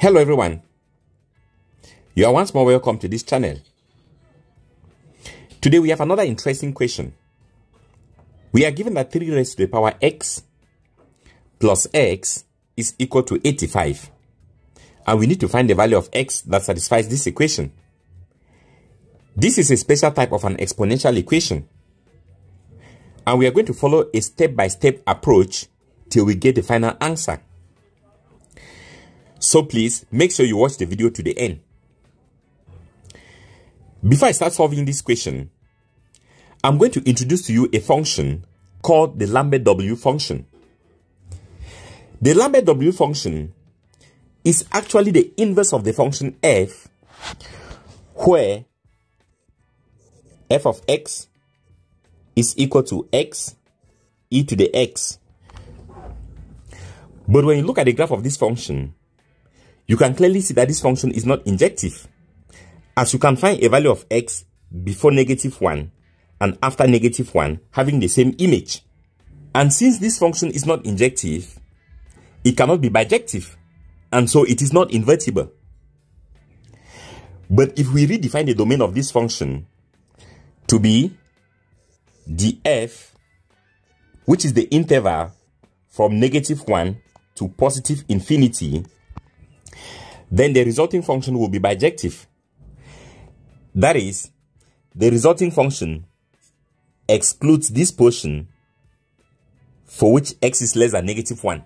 Hello everyone. You are once more welcome to this channel. Today we have another interesting question. We are given that 3 raised to the power x plus x is equal to 85. And we need to find the value of x that satisfies this equation. This is a special type of an exponential equation. And we are going to follow a step-by-step -step approach till we get the final answer. So please make sure you watch the video to the end. Before I start solving this question, I'm going to introduce to you a function called the Lambert W function. The Lambert W function is actually the inverse of the function f, where f of x is equal to x e to the x. But when you look at the graph of this function, you can clearly see that this function is not injective, as you can find a value of x before negative 1 and after negative 1 having the same image. And since this function is not injective, it cannot be bijective, and so it is not invertible. But if we redefine the domain of this function to be df, which is the interval from negative 1 to positive infinity, then the resulting function will be bijective. That is, the resulting function excludes this portion for which x is less than negative 1.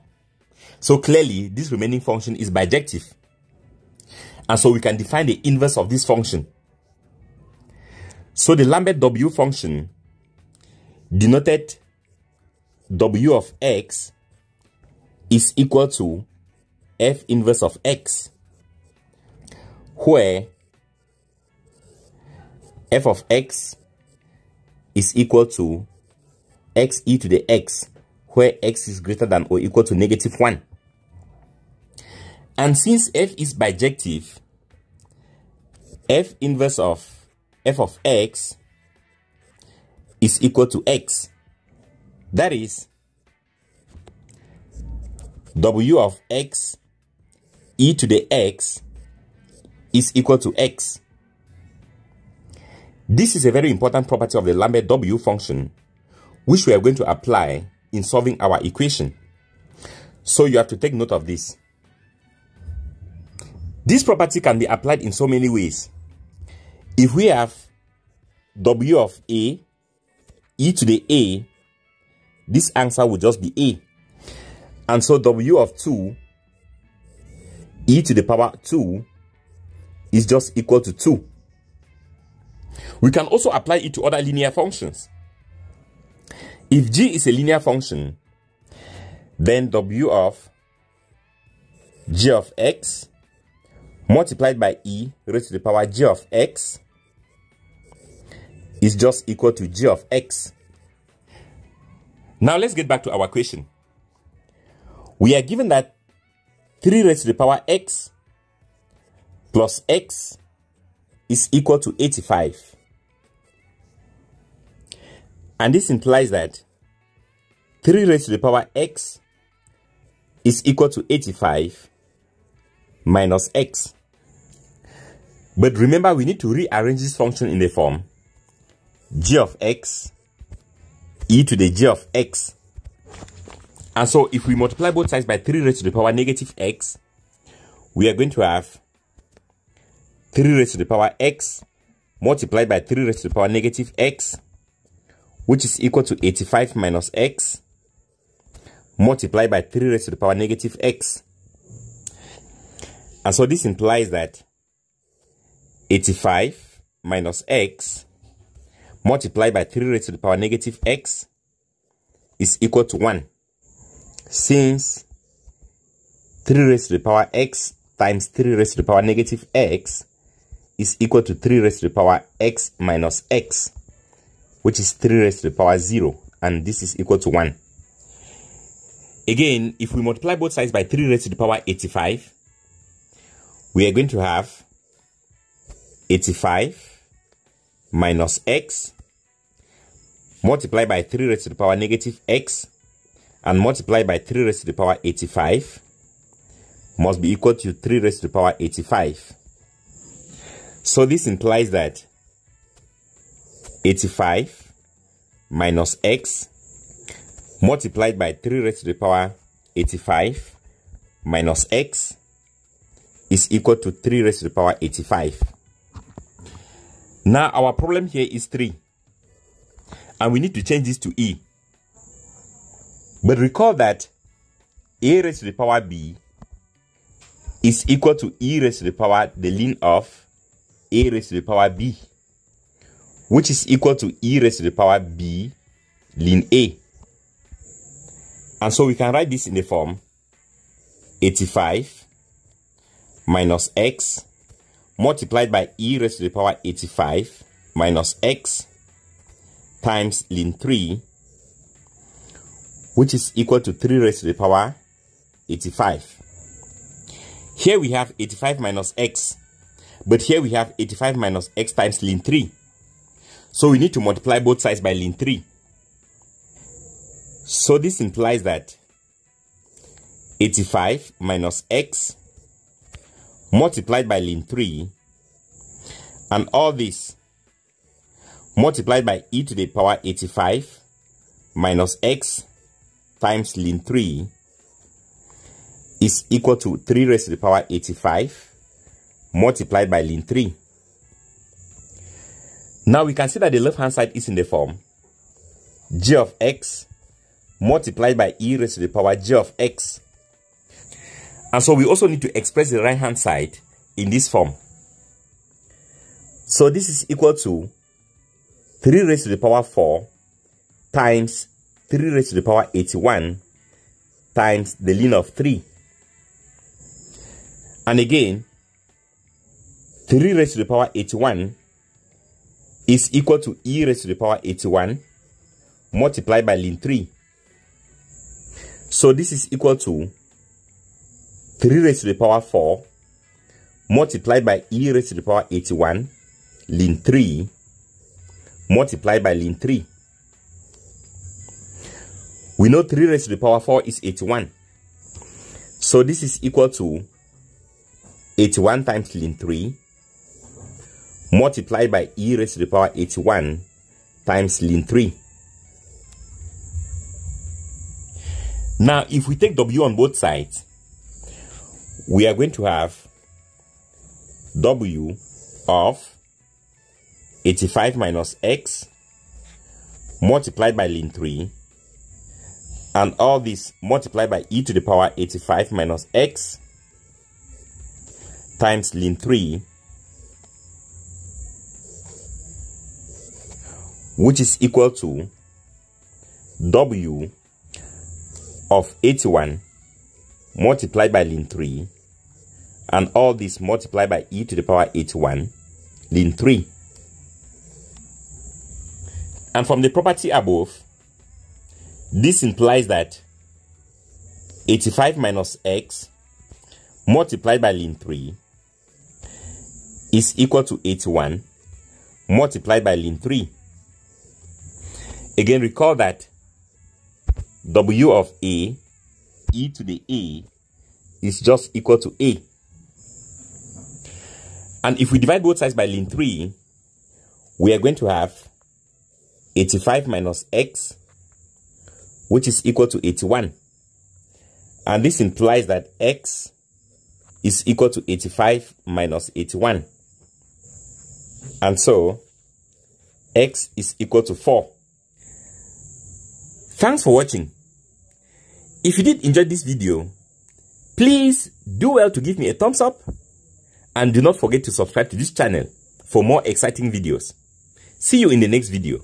So clearly, this remaining function is bijective. And so we can define the inverse of this function. So the Lambert W function denoted W of x is equal to f inverse of x where f of x is equal to x e to the x, where x is greater than or equal to negative 1. And since f is bijective, f inverse of f of x is equal to x. That is, w of x e to the x is equal to x. This is a very important property of the Lambert W function, which we are going to apply in solving our equation. So you have to take note of this. This property can be applied in so many ways. If we have W of A, e to the A, this answer will just be A. And so W of 2, e to the power 2, is just equal to 2. We can also apply it to other linear functions. If g is a linear function, then w of g of x multiplied by e raised to the power g of x is just equal to g of x. Now let's get back to our question. We are given that 3 raised to the power x plus x is equal to 85. And this implies that 3 raised to the power x is equal to 85 minus x. But remember, we need to rearrange this function in the form g of x e to the g of x. And so if we multiply both sides by 3 raised to the power negative x, we are going to have 3 raised to the power x multiplied by 3 raised to the power negative x, which is equal to 85 minus x multiplied by 3 raised to the power negative x. And so this implies that 85 minus x multiplied by 3 raised to the power negative x is equal to 1. Since 3 raised to the power x times 3 raised to the power negative x is equal to 3 raised to the power x minus x, which is 3 raised to the power 0, and this is equal to 1. Again, if we multiply both sides by 3 raised to the power 85, we are going to have 85 minus x multiplied by 3 raised to the power negative x and multiplied by 3 raised to the power 85 must be equal to 3 raised to the power 85. So this implies that 85 minus x multiplied by 3 raised to the power 85 minus x is equal to 3 raised to the power 85. Now our problem here is 3. And we need to change this to e. But recall that a raised to the power b is equal to e raised to the power the ln of a raised to the power b, which is equal to e raised to the power b ln a. And so we can write this in the form 85 minus x multiplied by e raised to the power 85 minus x times ln 3 which is equal to 3 raised to the power 85. Here we have 85 minus x, but here we have 85 minus x times ln 3. So we need to multiply both sides by ln 3. So this implies that 85 minus x multiplied by ln 3 and all this multiplied by e to the power 85 minus x times ln 3 is equal to 3 raised to the power 85 multiplied by ln 3. Now we can see that the left hand side is in the form g of x multiplied by e raised to the power g of x. And so we also need to express the right hand side in this form. So this is equal to 3 raised to the power 4 times 3 raised to the power 81 times the ln of 3. And again, 3 raised to the power 81 is equal to e raised to the power 81 multiplied by ln 3. So this is equal to 3 raised to the power 4 multiplied by e raised to the power 81 ln 3 multiplied by ln 3. We know 3 raised to the power 4 is 81. So this is equal to 81 times ln 3 multiplied by e raised to the power 81 times ln 3. Now, if we take w on both sides, we are going to have w of 85 minus x multiplied by ln 3 and all this multiplied by e to the power 85 minus x times ln 3 which is equal to w of 81 multiplied by ln 3 and all this multiplied by e to the power 81 ln 3 and from the property above this implies that 85 minus x multiplied by ln 3 is equal to 81 multiplied by ln 3. Again, recall that w of a, e to the a, is just equal to a. And if we divide both sides by ln 3, we are going to have 85 minus x, which is equal to 81. And this implies that x is equal to 85 minus 81. And so, x is equal to 4. Thanks for watching. If you did enjoy this video, please do well to give me a thumbs up and do not forget to subscribe to this channel for more exciting videos. See you in the next video.